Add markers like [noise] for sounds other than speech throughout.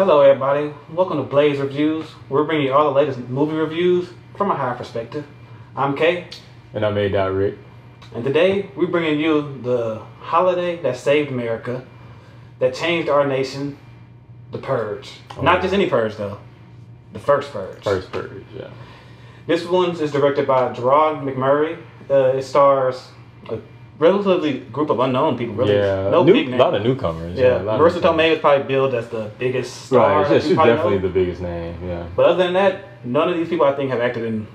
Hello, everybody. Welcome to Blazed Reviews. We're bringing you all the latest movie reviews from a higher perspective. I'm Kay, And I made that Rick. and today we're bringing you the holiday that saved America, that changed our nation, The Purge. Not just any purge, though. The first purge. First Purge, yeah. This one is directed by Gerard McMurray. Uh, it stars a relatively group of unknown people. Really, Yeah, no new, big a names. lot of newcomers. Yeah, a of Marisa. Tomei was probably billed as the biggest star. Right, yeah, she's definitely know. the biggest name, yeah. But other than that, none of these people I think have acted in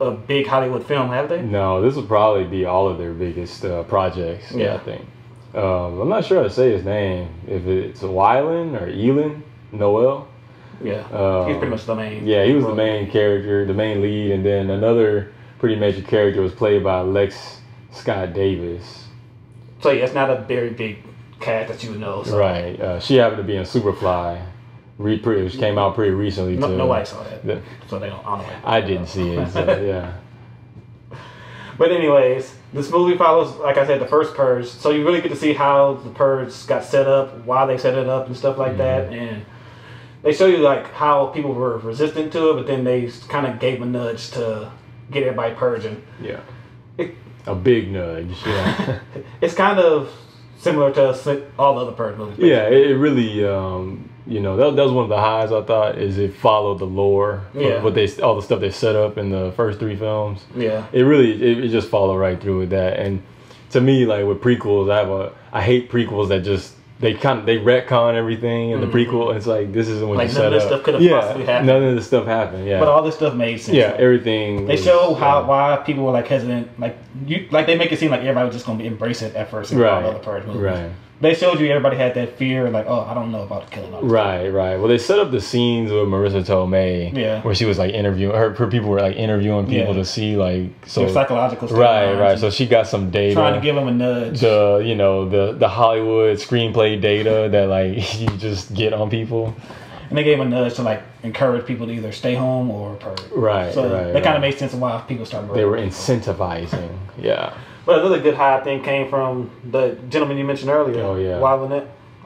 a big Hollywood film, have they? No, this will probably be all of their biggest uh, projects, yeah. Yeah. I think. Um, I'm not sure how to say his name. If it's Wylan or Elin Noel. Yeah, Uh, he's pretty much the main. Yeah, he was the main character, the main lead, and then another pretty major character was played by Lex Scott Davis. So yeah, it's not a very big cast that you would know. So. Right. Uh, she happened to be in Superfly, re- pretty, which came out pretty recently No, too. nobody saw that, The- so they don't. I don't. I didn't see it. So, [laughs] yeah. But anyways, this movie follows, like I said, the first purge. So you really get to see how the purge got set up, why they set it up, and stuff like that. And they show you like how people were resistant to it, but then they kind of gave a nudge to get everybody purging. Yeah. A big nudge. Yeah. [laughs] it's kind of similar to all the other purge movies. yeah. It, it really, um, you know, that, that was one of the highs I thought is it followed the lore. Yeah. What they all the stuff they set up in the first three films. Yeah. It really it, it just followed right through with that. And to me, like with prequels, I have a I hate prequels that just. They kind of they retcon everything in the prequel. And it's like this isn't what Mm-hmm. Like, you none set of this up. stuff could've yeah, possibly happened. None of this stuff happened. Yeah, But all this stuff made sense. yeah, everything. They was, show how yeah. why people were like hesitant, like you, like they make it seem like everybody was just gonna be embrace it at first all Right, the other purge movies. right. They showed you everybody had that fear, like, oh, I don't know about the killing. Right, right. Well, they set up the scenes with Marisa Tomei, Yeah. where she was like interviewing her. Her people were like interviewing people Yeah. to see like so. Their psychological right, right. So she got some data. trying to give them a nudge. the you know the the Hollywood screenplay data that like [laughs] you just get on people. and they gave a nudge to like encourage people to either stay home or purge. Right, So right. that kind of made sense of why people started. They were incentivizing. Yeah. But another good high thing came from the gentleman you mentioned earlier. Oh, yeah.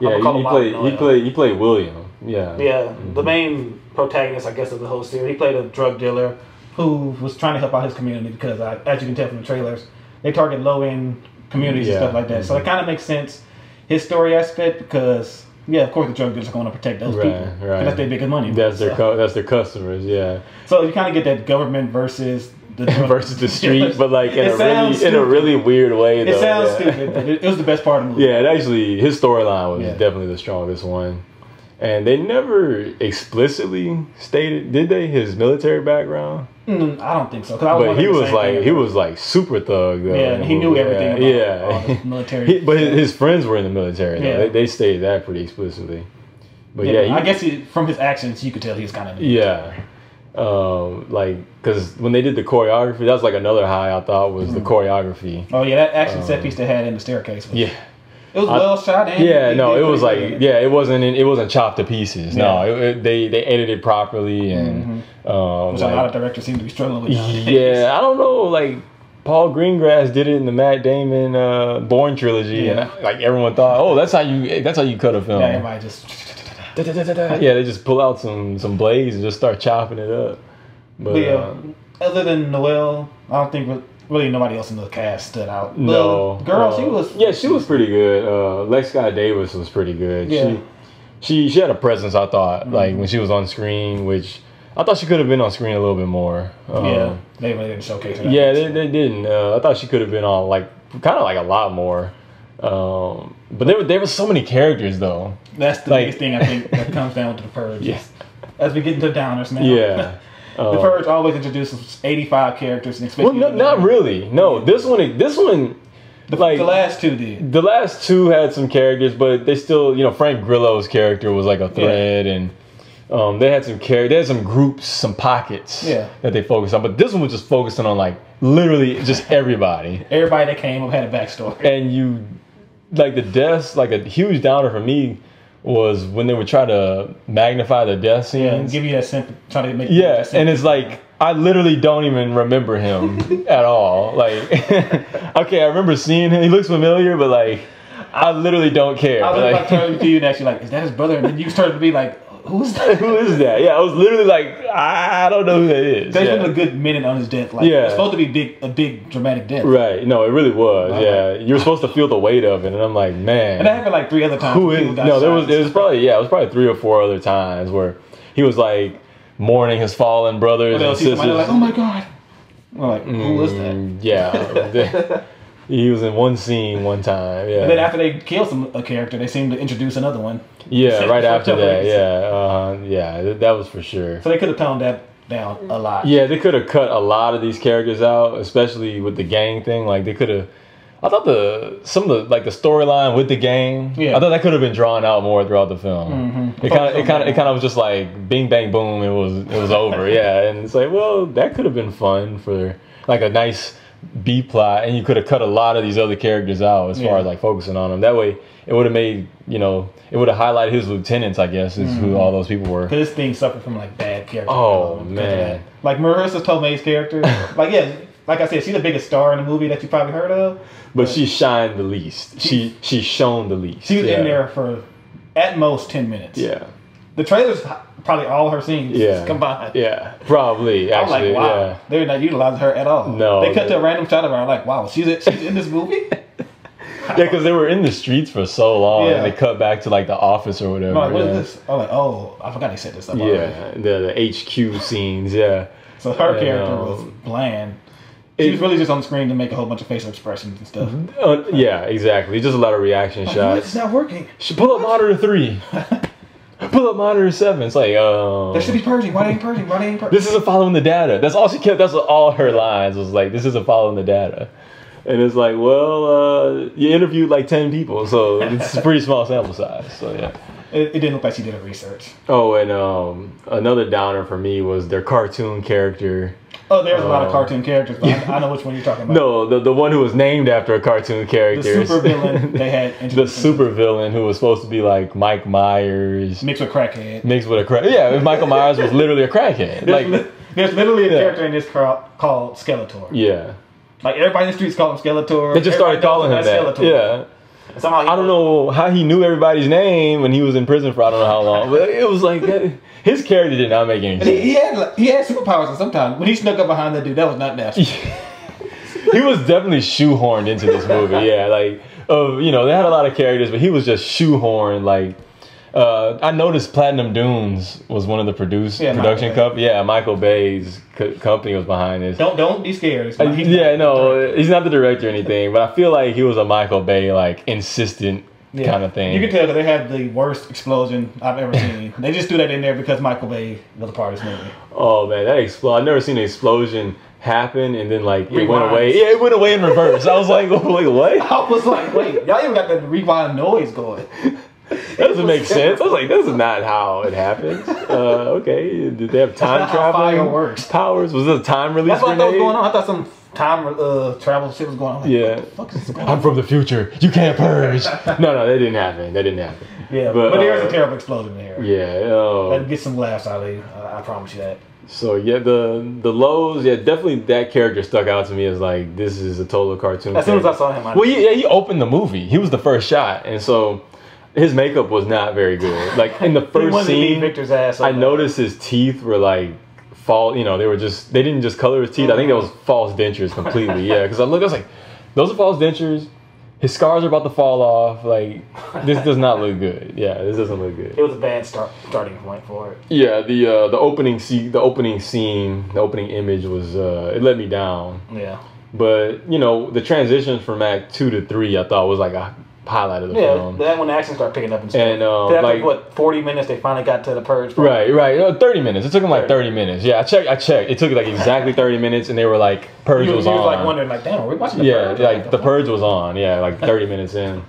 Yeah, he, he played. He played. He played William. Yeah. Yeah, Mm-hmm. the main protagonist, I guess, of the whole series. He played a drug dealer who was trying to help out his community because, uh, as you can tell from the trailers, they target low end communities Yeah, and stuff like that. So it mhm. kind of makes sense his story aspect because, yeah, of course, the drug dealers are going to protect those Right, people. right. That's their biggest money. That's their. cu- that's their customers. Yeah. so you kind of get that government versus Versus the [laughs] street, but like in It a really in a really weird way. Though. It sounds yeah. stupid, but it, it was the best part of the movie. Yeah, it actually his storyline was Yeah. definitely the strongest one. And they never explicitly stated, did they, his military background? Mm, I don't think so. But he was like thing. he was like super thug though. Yeah, he knew everything Yeah, all the yeah. [laughs] military He- but his, his friends were in the military. Though. Yeah. They, they stated that pretty explicitly. But Yeah, yeah, he, I guess he, from his actions, you could tell he's kind of. yeah. Um, like, cause when they did the choreography, that was like another high I thought was the choreography. Oh yeah, that action set piece they had in the staircase. Was, Um, Yeah, it was I- well shot. And Yeah, they no, did it was like good. yeah, it wasn't in, it wasn't chopped to pieces. No, it, it- they they edited properly and um, Which a lot of directors seem to be struggling with. yeah, I don't know, like. Paul Greengrass did it in the Matt Damon uh, Bourne trilogy, Yeah. and like everyone thought, oh, that's how you that's how you cut a film. Now everybody just. Yeah, they just pull out some some blades and just start chopping it up. But But yeah, uh, other than Noel, I don't think really nobody else in the cast stood out. The no, girl, uh, she was. yeah, she was pretty good. Uh, Lex Scott Davis was pretty good. Yeah. She, she she had a presence. I thought Mm-hmm. like when she was on screen, which I thought she could have been on screen a little bit more. Um, Yeah, they really didn't showcase her. yeah, they, they didn't. Uh, I thought she could have been on like kind of like a lot more. Um, but there were there were so many characters though. That's the like- biggest thing I think that [laughs] comes down to the purge. Yeah. As we get into downers now. Yeah. [laughs] the Um, purge always introduces 85 characters and expects well, no, not really. No, this one this one The, like the last two did. the last two had some characters, but they still, you know, Frank Grillo's character was like a thread, and um, they had some character, they had some groups, some pockets Yeah. that they focused on. But this one was just focusing on like literally just [laughs] everybody, Everybody that came up had a backstory. and you like the deaths. Like a huge downer for me was when they would try to magnify the death scenes. Yeah, give you that simple, try to make Yeah, and it's like I literally don't even remember him [laughs] at all. Like, [laughs] okay, I remember seeing him. He looks familiar, but like, I literally don't care. I was Like- about to turn to you and actually like, is that his brother? And then you started to be like, who's that? [laughs] who is that? Yeah, I was literally like, I don't know who that is. They Yeah. spent a good minute on his death. Like, Yeah. it's supposed to be big, a big dramatic death. Right. No, it really was. Right. Yeah, you were supposed to feel the weight of it, and I'm like, man. And that happened like three other times. Who where is? people got No, there was. It was probably yeah. It was probably three or four other times where he was like mourning his fallen brothers and else? He's sisters. like, oh my god. We're like, who was that? Mm, Yeah, [laughs] [laughs] he was in one scene one time. Yeah, And then after they kill some a character, they seem to introduce another one. yeah, right after that. Yeah, uh, yeah, th- that was for sure. So they could have toned that down a lot. Yeah, they could have cut a lot of these characters out, especially with the gang thing. Like they could have. I thought the some of the like the storyline with the gang. Yeah. I thought that could have been drawn out more throughout the film. Mhm. It kind of it kind of it kind of was just like bing bang boom. It was it was over. [laughs] yeah, and it's like well that could have been fun for like a nice B plot, and you could have cut a lot of these other characters out as far Yeah. as like focusing on them. That way, it would have made you know it would have highlighted his lieutenants. I guess is who mm-hmm. all those people were. Because this thing suffered from like bad character. Oh, development because of man. Like Marisa Tomei's character. [laughs] like yeah, like I said, she's the biggest star in the movie that you probably heard of. But she shined the least. She she shone the least. She was yeah. in there for at most ten minutes. Yeah. The trailer's probably all her scenes Yeah. combined. Yeah. Probably. I'm like, wow, Yeah. they're not utilizing her at all. No, they cut to a random shot of her. I'm like, wow, she's she's in this movie. [laughs] Yeah, because they were in the streets for so long, Yeah. and they cut back to like the office or whatever. Like, what is yeah. this? I'm like, oh, I forgot they said this up. already. Yeah, the, the HQ scenes. Yeah. So her character um, was bland. She it- was really just on screen to make a whole bunch of facial expressions and stuff. Uh, yeah, exactly. Just a lot of reaction Like, shots. It's not working. She pull up monitor three. [laughs] pull up monitor seven. It's like, um, There should be purging. Why ain't purging? Why ain't purging? this isn't following the data. That's all she kept. That's all her lines was like, this isn't following the data. And it's like, well, uh, you interviewed like ten people, so it's a pretty small sample size. So yeah. It, it didn't look like she did her research. Oh, and um, another downer for me was their cartoon character. Oh, there's a lot of Oh. cartoon characters, but I, I know which one you're talking about. No, the the one who was named after a cartoon character. the super [laughs] villain they had the super villain who was supposed to be like Mike Myers mixed with a crackhead. mixed with a crack. Yeah, Michael Myers was literally a crackhead. There's, Like, li- there's literally a Yeah. character in this car called Skeletor. yeah, Like everybody in the streets called him Skeletor. they just started calling him that. as Yeah. And somehow I don't know how he knew everybody's name when he was in prison for I don't know how long, but it was like that, [laughs] his character did not make any And he, sense. he had like, he had superpowers, and sometimes when he snuck up behind that dude, that was not natural. [laughs] he was definitely shoehorned into this movie. Yeah, like uh, you know they had a lot of characters, but he was just shoehorned. Like uh, I noticed Platinum Dunes was one of the produce Yeah, production company. Yeah, Michael Bay's co- company was behind this. Don't don't be scared. Uh, not- he's yeah, no, he's not the director or anything, but I feel like he was a Michael Bay like insistent Yeah. kind of thing. You can tell that they had the worst explosion I've ever seen. they just threw that in there because Michael Bay was a part of this movie. Oh man, that explode! I've never seen an explosion happen and then like it went away. Yeah, it went away in reverse. I was like, [laughs] like what? I was like, wait, y'all even got the rewind noise going. That doesn't make sense. I was like, this is not how it happens. Uh, okay, did they have time travel? not how traveling works. powers? Was this a time release That's what I thought was going on. I thought some time uh, travel shit was going on. Like, Yeah. What the fuck is this going I'm from the future. You can't purge. [laughs] no, no, that didn't happen. That didn't happen. Yeah, but, But, there's uh, a terrible explosion there. Yeah. Oh. That'll get some laughs out of you. I, I promise you that. So yeah, the the lows, yeah, definitely that character stuck out to me as like this is a total cartoon. As soon as I saw him, I Well, he, yeah, he opened the movie. He was the first shot, and so his makeup was not very good. Like in the [laughs] first wanted to beat scene, Victor's ass. I bad. noticed his teeth were like fall. You know, they were just they didn't just color his teeth. I think that was false dentures completely. Yeah, because I look, I was like, [laughs] those are false dentures. His scars are about to fall off. Like this does not look good. Yeah, this doesn't look good. It was a bad start starting point for it. Yeah, the uh, the opening scene, the opening scene, the opening image was uh, it let me down. Yeah. But you know, the transition from Act two to three, I thought was like a highlight of the Yeah, film. that when the action started picking up and stuff. And, um, After, like- what forty minutes, they finally got to the purge. part. Right, right. No, Thirty minutes. It took them like 30. minutes. Yeah, I checked. I checked. It took like exactly thirty minutes, and they were like, "Purge You, you was was on." like wondering, like, damn, are we watching the yeah, purge? like the purge was on. Yeah, like thirty minutes in.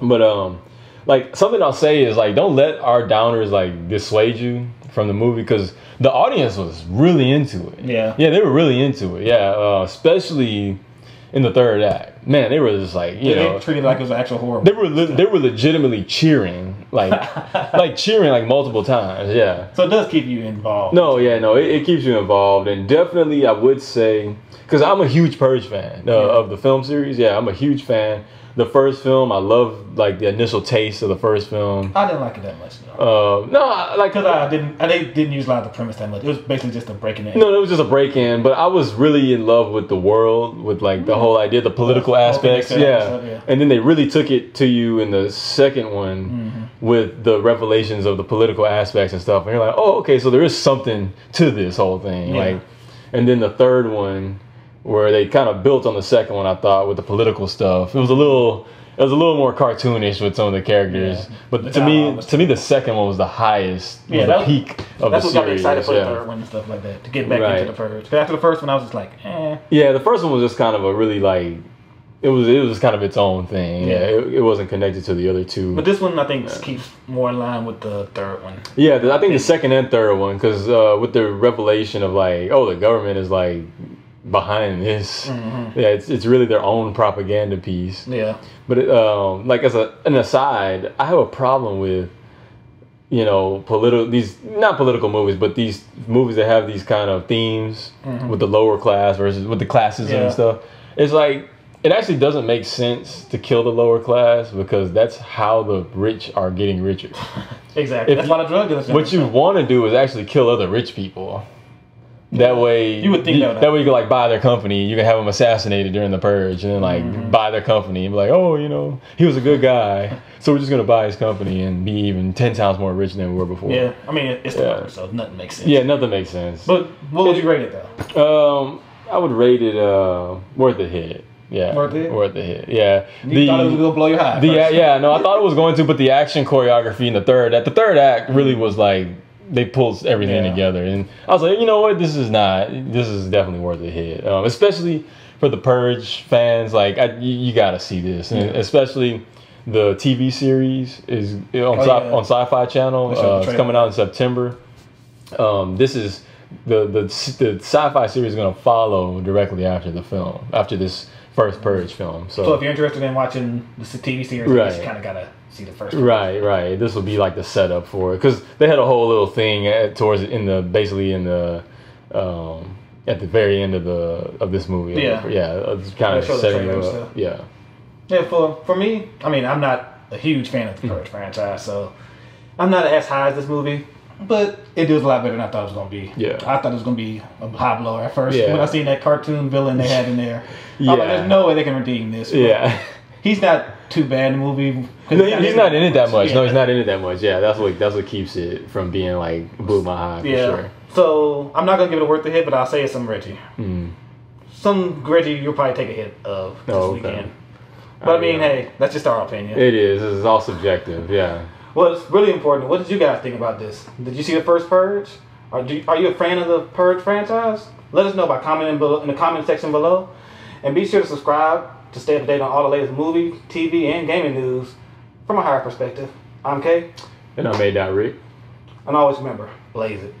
But um, like something I'll say is like, don't let our downers like dissuade you from the movie because the audience was really into it. Yeah. Yeah, they were really into it. Yeah, uh, especially in the third act. man, they were just like you Yeah, know they treated like it was an actual horror. they were le- they were legitimately cheering like [laughs] like cheering like multiple times. Yeah. so it does keep you involved. No, yeah, no, it, it keeps you involved, and definitely I would say because I'm a huge Purge fan uh, Yeah. of the film series. Yeah, I'm a huge fan. The first film, I love like the initial taste of the first film. I didn't like it that much. though. Uh, no, I- like Because I didn't, I didn't didn't use a lot of the premise that much. It was basically just a breaking in. No, it was just a break in, but I was really in love with the world, with like the whole idea, the political Okay, aspects. Yeah. yeah. And then they really took it to you in the second one Mm-hmm. with the revelations of the political aspects and stuff. And you're like, oh, okay, so there is something to this whole thing. Yeah. Like, and then the third one, where they kind of built on the second one, I thought with the political stuff, it was a little. It was a little more cartoonish with some of the characters, Yeah. but The to me, to me, the second one was the highest, Yeah, the was- peak of That's what got me excited for yeah. the third one and stuff like that to get back Right. into the purge. 'Cause after the first one, I was just like, eh. Yeah, the first one was just kind of a really like it was it was kind of its own thing. Yeah, it, it wasn't connected to the other two. But this one, I think, keeps more in line with the third one. yeah, the, I think the second and third one because uh, with the revelation of like oh the government is like behind this. Mm-hmm. Yeah, it's it's really their own propaganda piece. Yeah. But it, um, like as a an aside, I have a problem with you know political these not political movies, but these movies that have these kind of themes with the lower class versus with the classism Mm-hmm. Yeah. and stuff. It's like it actually doesn't make sense to kill the lower class because that's how the rich are getting richer. [laughs] Exactly. If That's why the drug dealers. what you want to do is actually kill other rich people. That way, You would think that would that way you can like buy their company. You can have them assassinated during the purge, and then like Mm-hmm. buy their company and be like, oh, you know, he was a good guy, [laughs] so we're just gonna buy his company and be even ten times more rich than we were before. Yeah. I mean, it's the Yeah. purge, so nothing makes sense. yeah, nothing makes sense. But what would you rate it though? um, I would rate it uh worth a hit. Yeah, Worth a hit? Worth a hit. Yeah. You thought it was gonna blow your high. The yeah, yeah, no, I thought it was going to, but the action choreography in the third, at the third act, really was like they pulled everything Yeah. together, and I was like, you know what, this is not, this is definitely worth a hit, um, especially for the Purge fans. Like, I, you, you got to see this, and Yeah. especially the TV series is on Oh, sci- yeah. on Sci-Fi Channel. They showed the Uh, it's coming out in September. Um, this is the the the sci-fi series is going to follow directly after the film, after this first Purge film. So if you're interested in watching the TV series, you Right. just kind of gotta see the first. one. Right, right. This will be like the setup for it because they had a whole little thing at, towards in the basically in the um, at the very end of the of this movie. Yeah. yeah. Uh, it's kind of setting you and up. Yeah, Yeah, for for me, I mean, I'm not a huge fan of the hmm. Purge franchise, so I'm not as high as this movie. But it does a lot better than I thought it was gonna be. Yeah. I thought it was gonna be a high blower at first Yeah. when I seen that cartoon villain they had in there. Yeah. like, there's no way they can redeem this. But yeah. he's not too bad in the movie. No, he- he's not in it that much. No, he's not in it that much. Yeah, that's what that's what keeps it from being like blew my high for Yeah. sure. So I'm not gonna give it a worth a hit, but I'll say it's some Reggie. Mm. Some Reggie you'll probably take a hit of this Oh, okay. weekend. But I mean, yeah. hey, that's just our opinion. It is. It's all subjective. Yeah. Well, it's really important. What did you guys think about this? Did you see the first Purge? Are, do, are you a fan of the Purge franchise? Let us know by commenting below, in the comment section below. And be sure to subscribe to stay up to date on all the latest movie, TV, and gaming news from a higher perspective. I'm Kay, And I made that Rick. and always remember, blaze it.